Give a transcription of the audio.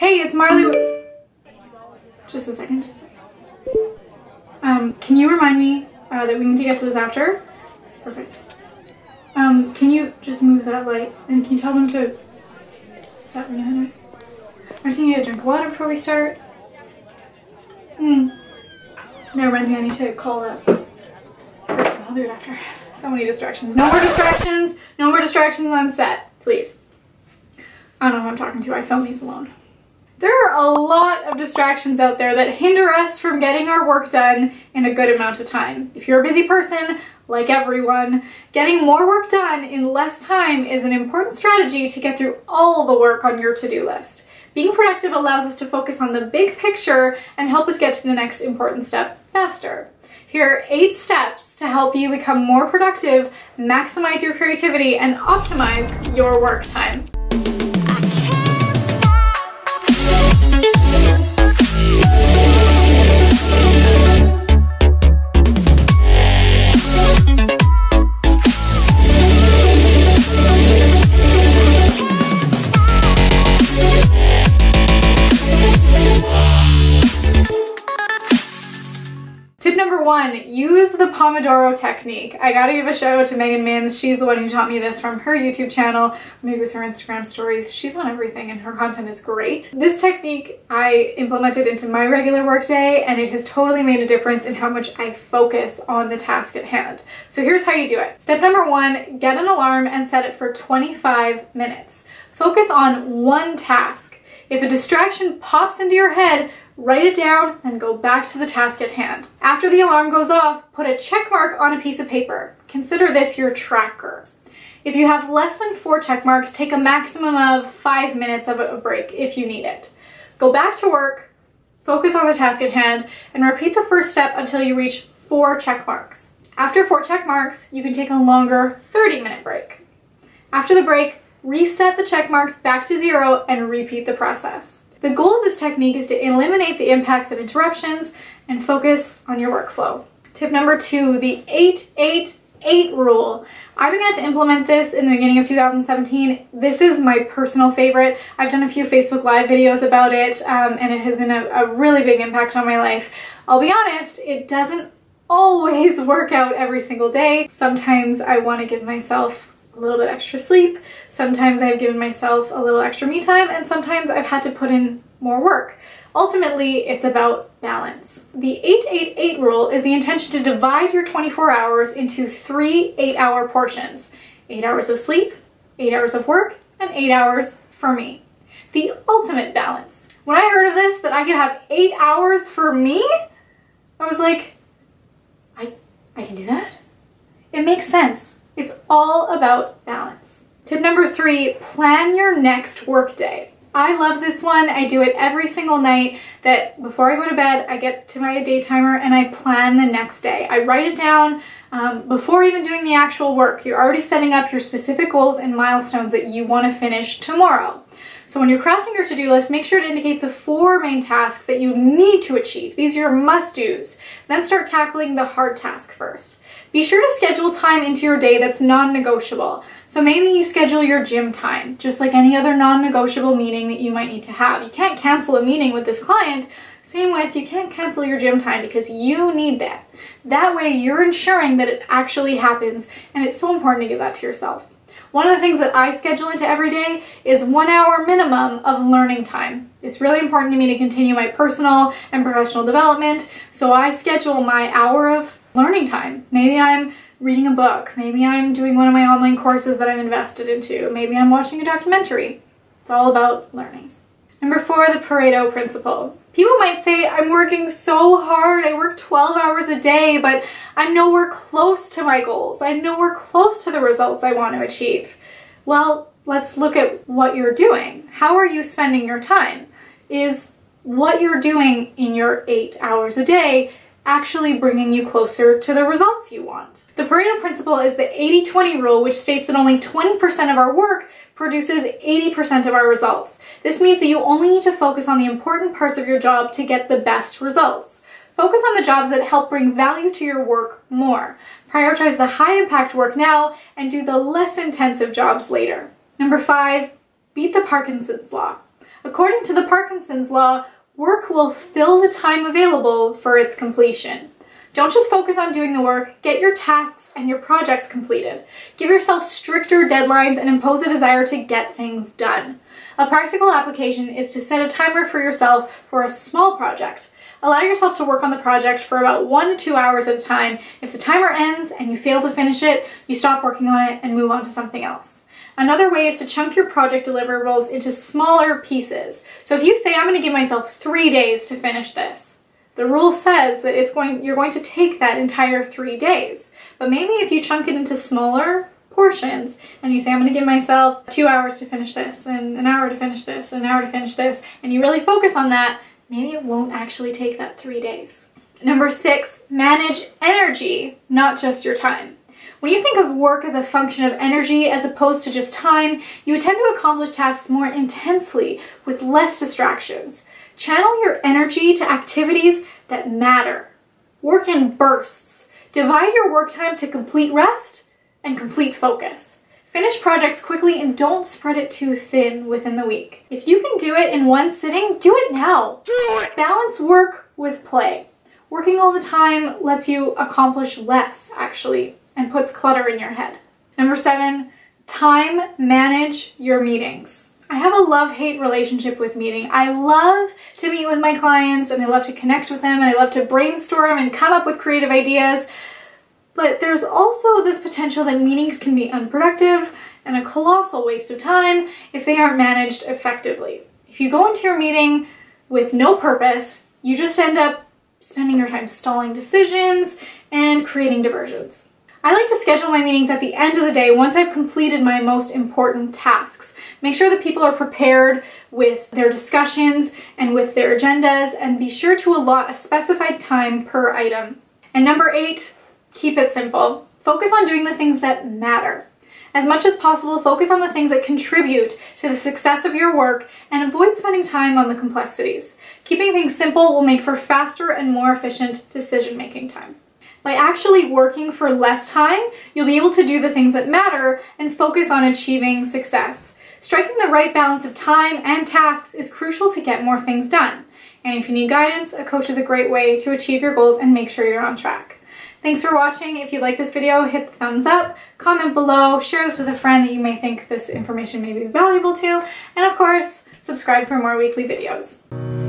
Hey, it's Marley. Just a second, just a second. Um, can you remind me uh, that we need to get to this after? Perfect. Um, can you just move that light and can you tell them to stop making noise? I'm just gonna a drink of water before we start. Hmm. That reminds me I need to call up. I'll do it after. So many distractions. No more distractions. No more distractions on set, please. I don't know who I'm talking to. I film these alone. There are a lot of distractions out there that hinder us from getting our work done in a good amount of time. If you're a busy person, like everyone, getting more work done in less time is an important strategy to get through all the work on your to-do list. Being productive allows us to focus on the big picture and help us get to the next important step faster. Here are eight steps to help you become more productive, maximize your creativity, and optimize your work time. One, use the Pomodoro technique. I gotta give a shout out to Megan Minns. She's the one who taught me this from her YouTube channel, maybe it was her Instagram stories. She's on everything and her content is great. This technique I implemented into my regular workday and it has totally made a difference in how much I focus on the task at hand. So here's how you do it. Step number one, get an alarm and set it for 25 minutes. Focus on one task. If a distraction pops into your head, write it down, and go back to the task at hand. After the alarm goes off, put a check mark on a piece of paper. Consider this your tracker. If you have less than four check marks, take a maximum of five minutes of a break if you need it. Go back to work, focus on the task at hand, and repeat the first step until you reach four check marks. After four check marks, you can take a longer 30 minute break. After the break, reset the check marks back to zero and repeat the process. The goal of this technique is to eliminate the impacts of interruptions and focus on your workflow. Tip number two, the 888 rule. I began to implement this in the beginning of 2017. This is my personal favorite. I've done a few Facebook Live videos about it um, and it has been a, a really big impact on my life. I'll be honest, it doesn't always work out every single day. Sometimes I want to give myself a little bit extra sleep. Sometimes I've given myself a little extra me time and sometimes I've had to put in more work. Ultimately, it's about balance. The 888 rule is the intention to divide your 24 hours into three eight hour portions. Eight hours of sleep, eight hours of work, and eight hours for me. The ultimate balance. When I heard of this, that I could have eight hours for me, I was like, I, I can do that? It makes sense. It's all about balance. Tip number three, plan your next workday. I love this one. I do it every single night that before I go to bed, I get to my day timer and I plan the next day. I write it down um, before even doing the actual work. You're already setting up your specific goals and milestones that you want to finish tomorrow. So when you're crafting your to-do list, make sure to indicate the four main tasks that you need to achieve. These are your must-dos. Then start tackling the hard task first. Be sure to schedule time into your day that's non-negotiable. So maybe you schedule your gym time, just like any other non-negotiable meeting that you might need to have. You can't cancel a meeting with this client, same with you can't cancel your gym time because you need that. That way you're ensuring that it actually happens and it's so important to give that to yourself. One of the things that I schedule into every day is one hour minimum of learning time. It's really important to me to continue my personal and professional development, so I schedule my hour of learning time. Maybe I'm reading a book, maybe I'm doing one of my online courses that I'm invested into, maybe I'm watching a documentary. It's all about learning. Number four, the Pareto principle. People might say, I'm working so hard, I work 12 hours a day, but I'm nowhere close to my goals. I'm nowhere close to the results I want to achieve. Well, let's look at what you're doing. How are you spending your time? Is what you're doing in your eight hours a day actually bringing you closer to the results you want. The Pareto principle is the 80-20 rule, which states that only 20% of our work produces 80% of our results. This means that you only need to focus on the important parts of your job to get the best results. Focus on the jobs that help bring value to your work more. Prioritize the high impact work now and do the less intensive jobs later. Number five, beat the Parkinson's law. According to the Parkinson's law, work will fill the time available for its completion. Don't just focus on doing the work, get your tasks and your projects completed. Give yourself stricter deadlines and impose a desire to get things done. A practical application is to set a timer for yourself for a small project. Allow yourself to work on the project for about one to two hours at a time. If the timer ends and you fail to finish it, you stop working on it and move on to something else. Another way is to chunk your project deliverables into smaller pieces. So if you say, I'm gonna give myself three days to finish this, the rule says that it's going, you're going to take that entire three days. But maybe if you chunk it into smaller portions and you say, I'm gonna give myself two hours to finish this and an hour to finish this, and an hour to finish this, and you really focus on that, maybe it won't actually take that three days. Number six, manage energy, not just your time. When you think of work as a function of energy as opposed to just time, you tend to accomplish tasks more intensely with less distractions. Channel your energy to activities that matter. Work in bursts. Divide your work time to complete rest and complete focus. Finish projects quickly and don't spread it too thin within the week. If you can do it in one sitting, do it now. Do it! Balance work with play. Working all the time lets you accomplish less, actually, and puts clutter in your head. Number seven, time manage your meetings. I have a love-hate relationship with meeting. I love to meet with my clients and I love to connect with them and I love to brainstorm and come up with creative ideas, but there's also this potential that meetings can be unproductive and a colossal waste of time if they aren't managed effectively. If you go into your meeting with no purpose, you just end up spending your time stalling decisions and creating diversions. I like to schedule my meetings at the end of the day once I've completed my most important tasks. Make sure that people are prepared with their discussions and with their agendas and be sure to allot a specified time per item. And number eight, Keep it simple. Focus on doing the things that matter. As much as possible, focus on the things that contribute to the success of your work and avoid spending time on the complexities. Keeping things simple will make for faster and more efficient decision-making time. By actually working for less time, you'll be able to do the things that matter and focus on achieving success. Striking the right balance of time and tasks is crucial to get more things done. And if you need guidance, a coach is a great way to achieve your goals and make sure you're on track. Thanks for watching. If you like this video, hit the thumbs up, comment below, share this with a friend that you may think this information may be valuable to, and of course, subscribe for more weekly videos.